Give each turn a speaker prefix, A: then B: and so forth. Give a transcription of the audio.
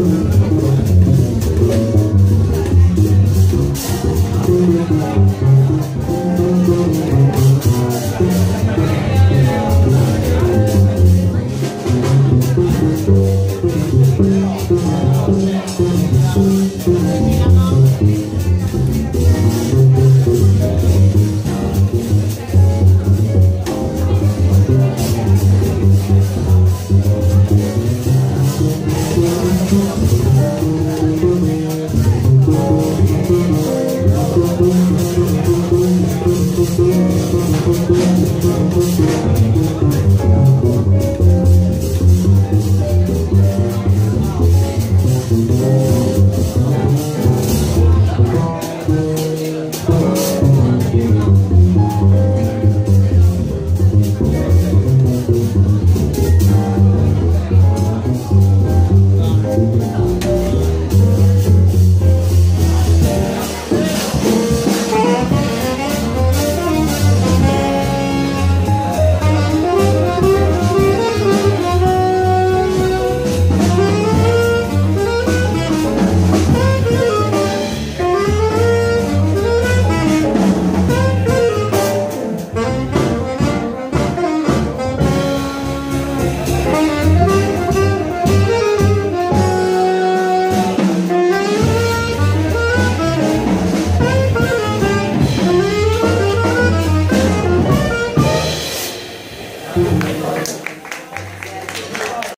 A: you.